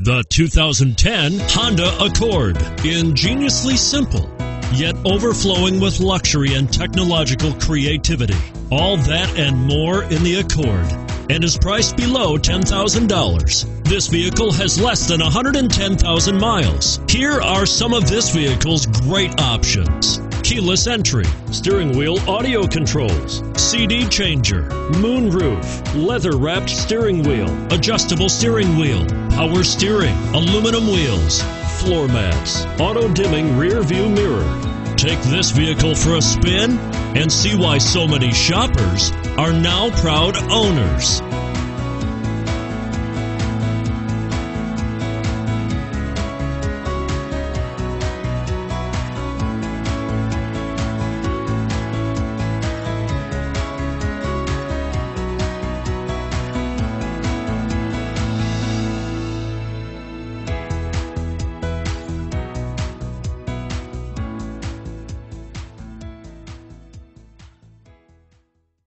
The 2010 Honda Accord. Ingeniously simple, yet overflowing with luxury and technological creativity. All that and more in the Accord and is priced below $10,000. This vehicle has less than 110,000 miles. Here are some of this vehicle's great options keyless entry, steering wheel audio controls, CD changer, moonroof, leather wrapped steering wheel, adjustable steering wheel, power steering, aluminum wheels, floor mats, auto dimming rear view mirror. Take this vehicle for a spin and see why so many shoppers are now proud owners.